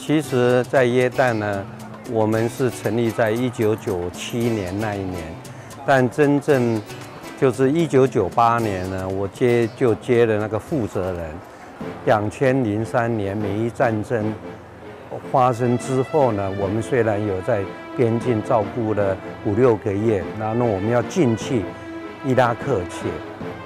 其实，在耶诞呢，我们是成立在一九九七年那一年，但真正就是一九九八年呢，我接就接了那个负责人。两千零三年美伊战争发生之后呢，我们虽然有在边境照顾了五六个月，然后我们要进去伊拉克去，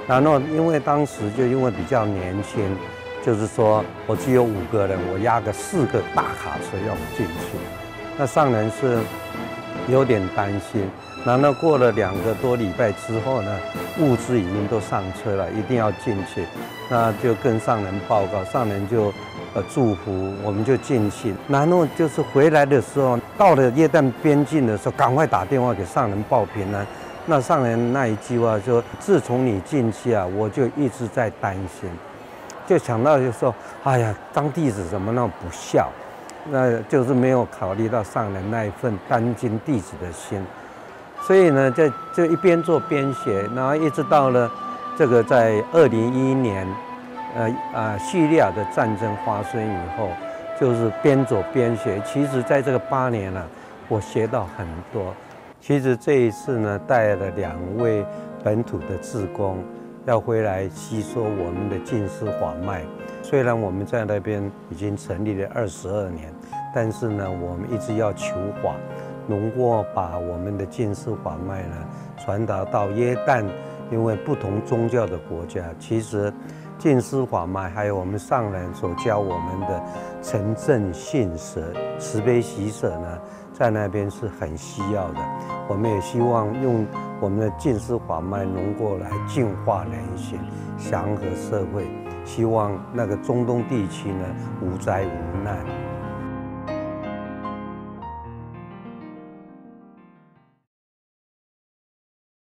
然后因为当时就因为比较年轻。就是说，我只有五个人，我压个四个大卡车要进去。那上人是有点担心。然后过了两个多礼拜之后呢，物资已经都上车了，一定要进去。那就跟上人报告，上人就呃祝福，我们就进去。然后就是回来的时候，到了耶旦边境的时候，赶快打电话给上人报平安。那上人那一句话说：“自从你进去啊，我就一直在担心。”就想到就说，哎呀，当弟子怎么那么不孝？那就是没有考虑到上人那一份当今弟子的心。所以呢，在就一边做边学，然后一直到了这个在二零一一年，呃啊叙利亚的战争发生以后，就是边走边学。其实在这个八年呢，我学到很多。其实这一次呢，带了两位本土的志工。要回来吸收我们的净思法脉。虽然我们在那边已经成立了二十二年，但是呢，我们一直要求法，能够把我们的净思法脉呢传达到耶诞。因为不同宗教的国家，其实净思法脉还有我们上人所教我们的诚正信舍、慈悲喜舍呢，在那边是很需要的。我们也希望用。我们的净思法脉能够来净化人心、祥和社会，希望那个中东地区呢无灾无难。